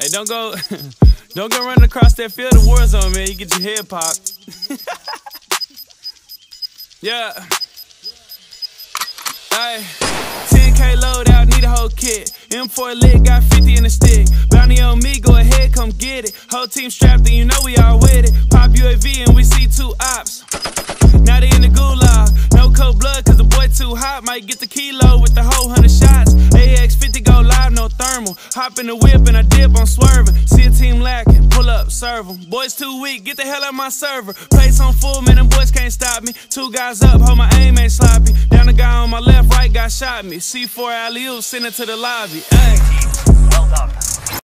Hey, don't go, don't go running across that field of war zone, man. You get your head popped. yeah. Hey, 10K loadout, need a whole kit. M4 lit, got 50 in the stick. Bounty on me, go ahead, come get it. Whole team strapped, and you know we all with it. Pop UAV, and we see two ops. Now they in the gulag. No cold blood, cause the boy too hot. Might get the kilo with the whole hundred Hop in the whip and I dip, I'm swerving. See a team lacking, pull up, serve them. Boys too weak, get the hell out my server. Place on full, man, them boys can't stop me. Two guys up, hold my aim ain't sloppy. Down the guy on my left, right guy shot me. C4 alley send it to the lobby. Ay.